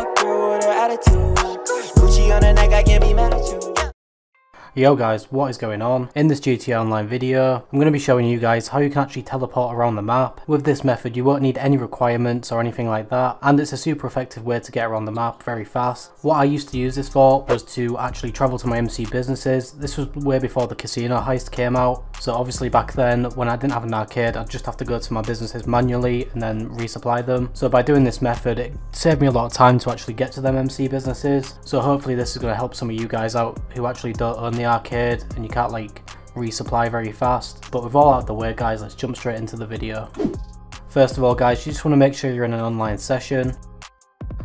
walk through with her attitude. Gucci on her neck, I can't be mad at you. Yo guys, what is going on? In this GTA Online video, I'm going to be showing you guys how you can actually teleport around the map. With this method, you won't need any requirements or anything like that, and it's a super effective way to get around the map very fast. What I used to use this for was to actually travel to my MC businesses. This was way before the casino heist came out, so obviously back then, when I didn't have an arcade, I'd just have to go to my businesses manually and then resupply them. So by doing this method, it saved me a lot of time to actually get to them MC businesses. So hopefully this is going to help some of you guys out who actually don't own the arcade and you can't like resupply very fast. But with all out the way guys, let's jump straight into the video. First of all guys, you just want to make sure you're in an online session.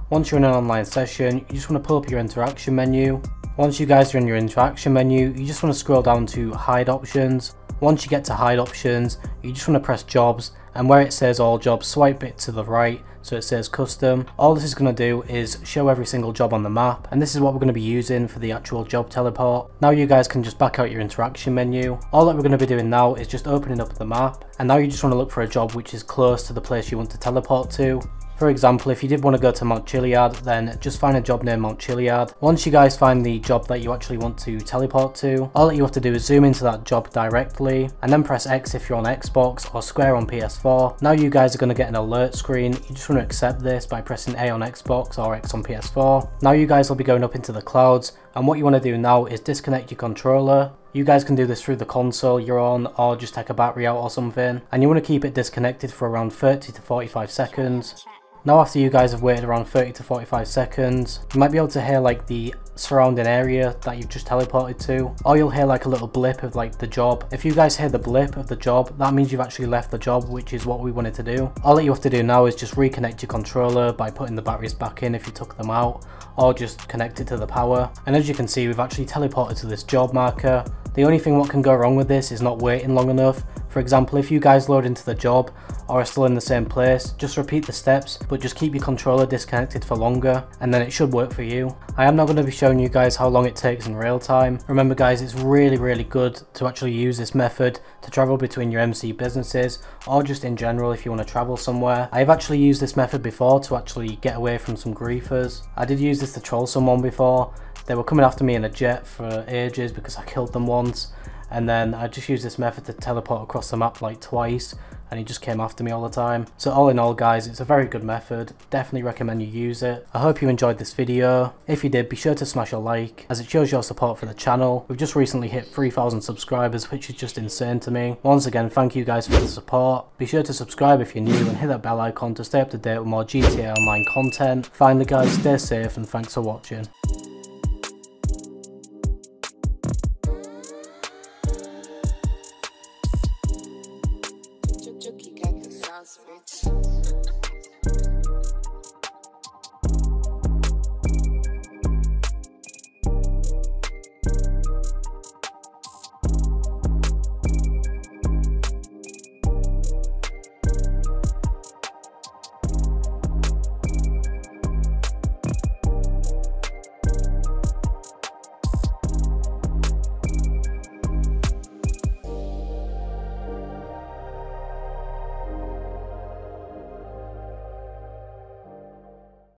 Once you're in an online session, you just want to pull up your interaction menu. Once you guys are in your interaction menu, you just want to scroll down to hide options. Once you get to hide options, you just want to press jobs and where it says all jobs, swipe it to the right so it says custom. All this is going to do is show every single job on the map and this is what we're going to be using for the actual job teleport. Now you guys can just back out your interaction menu. All that we're going to be doing now is just opening up the map and now you just want to look for a job which is close to the place you want to teleport to. For example, if you did want to go to Mount Chiliad, then just find a job near Mount Chiliad. Once you guys find the job that you actually want to teleport to, all that you have to do is zoom into that job directly, and then press X if you're on Xbox, or square on PS4. Now you guys are going to get an alert screen, you just want to accept this by pressing A on Xbox or X on PS4. Now you guys will be going up into the clouds, and what you want to do now is disconnect your controller, you guys can do this through the console you're on or just take a battery out or something. And you want to keep it disconnected for around 30 to 45 seconds. Now after you guys have waited around 30 to 45 seconds, you might be able to hear like the surrounding area that you've just teleported to, or you'll hear like a little blip of like the job. If you guys hear the blip of the job, that means you've actually left the job, which is what we wanted to do. All that you have to do now is just reconnect your controller by putting the batteries back in if you took them out, or just connect it to the power. And as you can see, we've actually teleported to this job marker. The only thing what can go wrong with this is not waiting long enough. For example, if you guys load into the job or are still in the same place, just repeat the steps, but just keep your controller disconnected for longer, and then it should work for you. I am not going to be showing you guys how long it takes in real time. Remember guys, it's really, really good to actually use this method to travel between your MC businesses, or just in general if you want to travel somewhere. I've actually used this method before to actually get away from some griefers. I did use this to troll someone before. They were coming after me in a jet for ages because I killed them once and then I just used this method to teleport across the map like twice and he just came after me all the time. So all in all guys, it's a very good method, definitely recommend you use it. I hope you enjoyed this video, if you did be sure to smash a like as it shows your support for the channel. We've just recently hit 3000 subscribers which is just insane to me. Once again thank you guys for the support, be sure to subscribe if you're new and hit that bell icon to stay up to date with more GTA Online content. Finally guys, stay safe and thanks for watching. The sauce, bitch.